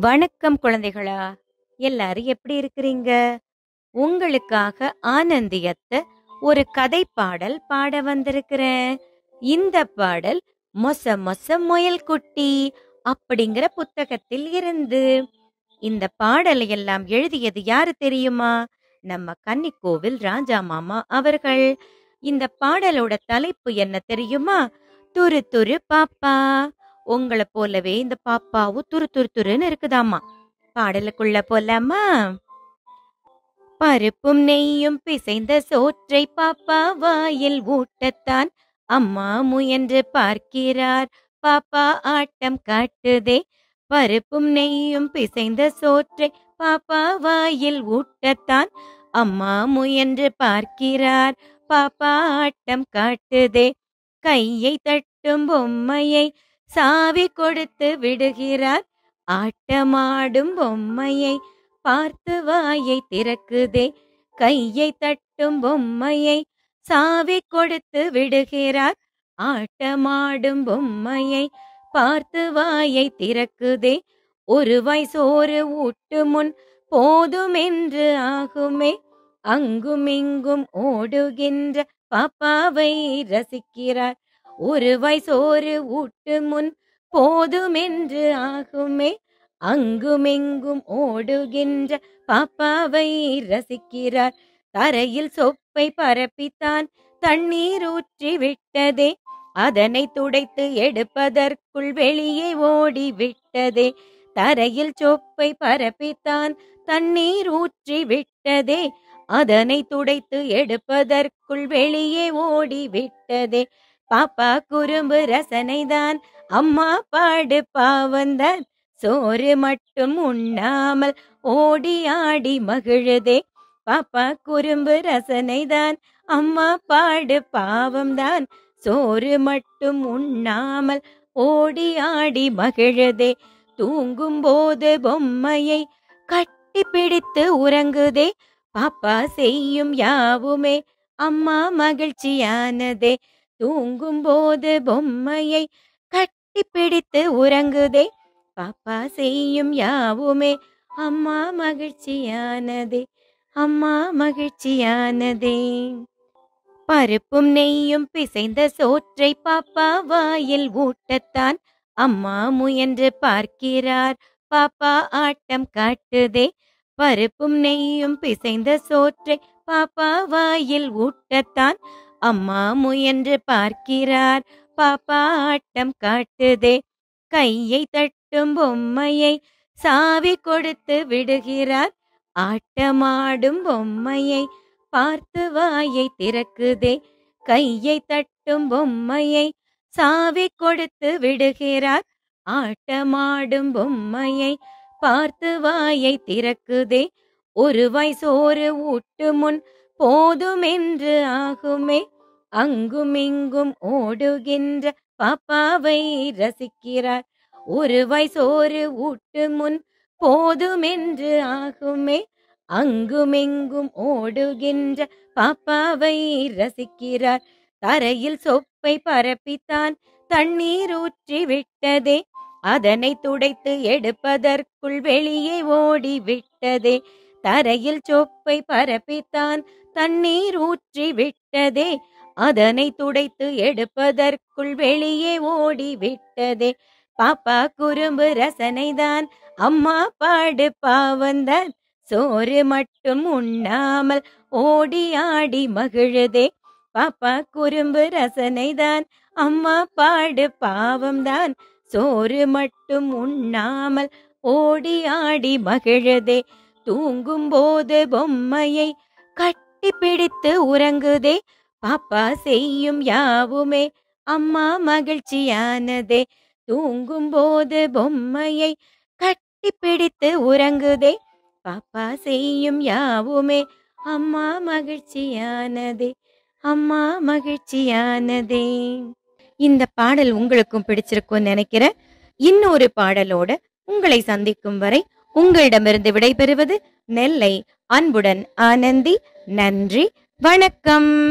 வணக்கம் குழந்தைகளா எல்லாரும் எப்படி இருக்கிறீங்க? உங்களுக்காக ஆனந்தியத்த ஒரு கதை பாடல் பாட வந்திருக்கிறேன். இந்த பாடல் மொச மொச முயல் குட்டி அப்படிங்கிற புத்தகத்தில் இருந்து. இந்த பாடலை எல்லாம் எழுதியது யாரு தெரியுமா? நம்ம கன்னிக்கோவில் ராஜா மாமா அவர்கள். இந்த பாடலோட தலைப்பு என்ன தெரியுமா? துரு துரு பாப்பா. உங்களை போலவே இந்த பாப்பாவும் துரு துரு துருன்னு இருக்குதாமா பாடலுக்குள்ள போலாமா? பருப்பும் நெய்யும் பிசைந்த சோற்றை பாப்பா வாயில் ஊட்டத்தான் அம்மா முயன்று பார்க்கிறார். பாப்பா ஆட்டம் காட்டுதே. பருப்பும் நெய்யும் பிசைந்த சோற்றை பாப்பா வாயில் ஊட்டத்தான் அம்மா முயன்று பார்க்கிறார். பாப்பா ஆட்டம் காட்டுதே. கையை தட்டும் பொம்மையை சாவி கொடுத்து விடுகிறார். ஆட்டமாடும் பொம்மையை பார்த்து வாயை திறக்குதே. கையை தட்டும் பொம்மையை சாவி கொடுத்து விடுகிறார். ஆட்டமாடும் பொம்மையை பார்த்து வாயை திறக்குதே. ஒரு வாய் சோறு ஊட்டு முன் போதுமென்று ஆகுமே. அங்குமிங்கும் ஓடுகின்ற பாப்பாவை ரசிக்கிறார். ஒரு வாய் சோறு ஊட்டு முன் போதுமென்று ஆகுமே. அங்குமெங்கும் ஓடுகின்ற பாப்பாவை ரசிக்கிறார். தரையில் சொப்பை பரப்பித்தான் தண்ணீர் ஊற்றி விட்டதே அதனை துடைத்து எடுப்பதற்குள் வெளியே ஓடி விட்டதே தரையில் சொப்பை பரப்பித்தான் தண்ணீர் ஊற்றி விட்டதே அதனை துடைத்து எடுப்பதற்குள் வெளியே ஓடி விட்டதே பாப்பா குறும்பு ரசனைதான் அம்மா பாடு பாவந்தான். சோறு மட்டும் உண்ணாமல் ஓடி ஆடி மகிழுதே. பாப்பா குறும்பு ரசனைதான் அம்மா பாடு பாவம்தான். சோறு மட்டும் உண்ணாமல் ஓடி ஆடி மகிழுதே. தூங்கும் போது பொம்மையை கட்டி பிடித்து உறங்குதே. பாப்பா செய்யும் யாவுமே அம்மா மகிழ்ச்சியானதே. தூங்கும் போது பொம்மையை கட்டி பிடித்து உறங்குதே. பாப்பா செய்யும் யாவுமே அம்மா மகிழ்ச்சியானதே அம்மா மகிழ்ச்சியானதே. பருப்பும் நெய்யும் பிசைந்த சோற்றை பாப்பா வாயில் ஊட்டத்தான் அம்மா முயன்று பார்க்கிறார். பாப்பா ஆட்டம் காட்டுதே பருப்பும் நெய்யும் பிசைந்த சோற்றை பாப்பா வாயில் ஊட்டத்தான் அம்மா முயன்று பார்க்கிறார். பாப்பா ஆட்டம் காட்டுதே. கையை தட்டும் பொம்மையை சாவி கொடுத்து விடுகிறார். ஆட்டமாடும் பொம்மையை பார்த்து வாயை திறக்குதே. கையை தட்டும் பொம்மையை சாவி கொடுத்து விடுகிறார். ஆட்டமாடும் பொம்மையை பார்த்து வாயை திறக்குதே. ஒரு வாய் சோறு ஊட்டு முன் போதுமென்று ஆகுமே. அங்குமிங்கும் ஓடுகின்ற பாப்பாவை ரசிக்கிறார். ஒரு வாய் சோறு ஊட்டு முன் போதுமென்று ஆகுமே. அங்குமெங்கும் ஓடுகின்ற பாப்பாவை ரசிக்கிறார். தரையில் சொப்பை பரப்பித்தான் தண்ணீர் ஊற்றி விட்டதே அதனை துடைத்து எடுப்பதற்குள் வெளியே ஓடி விட்டதே தரையில் சொப்பை பரப்பித்தான் தண்ணீர் ஊற்றி விட்டதே அதனை துடைத்து எடுப்பதற்குள் வெளியே ஓடி விட்டதே பாப்பா குறும்பு ரசனைதான் அம்மா பாடு பாவந்தான். சோறு மட்டும் உண்ணாமல் ஓடி ஆடி மகிழுதே. பாப்பா குறும்பு ரசனைதான் அம்மா பாடு பாவம்தான். சோறு மட்டும் உண்ணாமல் ஓடி ஆடி மகிழுதே. தூங்கும் போது பொம்மையை கட்டி பிடித்து உறங்குதே. பாப்பா செய்யும் யாவுமே அம்மா மகிழ்ச்சியானதே. தூங்கும் போது பொம்மையை கட்டி பிடித்து உறங்குதே. பாப்பா செய்யும் யாவுமே அம்மா மகிழ்ச்சியானதே. அம்மா மகிழ்ச்சியானதே. இந்த பாடல் உங்களுக்கும் பிடிச்சிருக்கும்னு நினைக்கிறேன். இன்னொரு பாடலோட உங்களை சந்திக்கும் வரை உங்களிடமிருந்து விடைபெறுவது நெல்லை அன்புடன் ஆனந்தி. நன்றி. வணக்கம்.